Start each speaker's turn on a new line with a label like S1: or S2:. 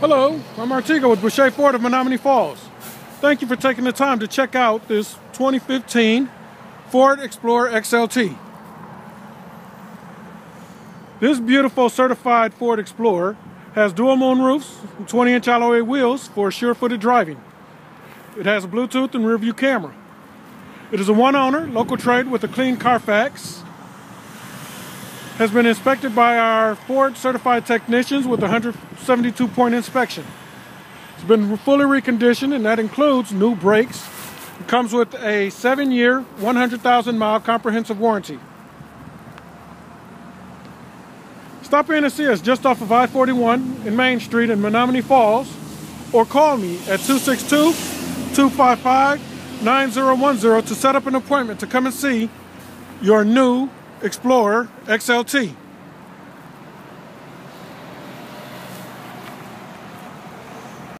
S1: Hello, I'm Artigo with Boucher Ford of Menomonee Falls. Thank you for taking the time to check out this 2015 Ford Explorer XLT. This beautiful certified Ford Explorer has dual moon roofs, 20 inch alloy wheels for sure footed driving. It has a Bluetooth and rear view camera. It is a one owner, local trade with a clean Carfax. Has been inspected by our Ford certified technicians with a 172 point inspection. It's been fully reconditioned and that includes new brakes. It comes with a seven year, 100,000 mile comprehensive warranty. Stop in and see us just off of I-41 in Main Street in Menomonee Falls or call me at 262-255-9010 to set up an appointment to come and see your new Explorer XLT.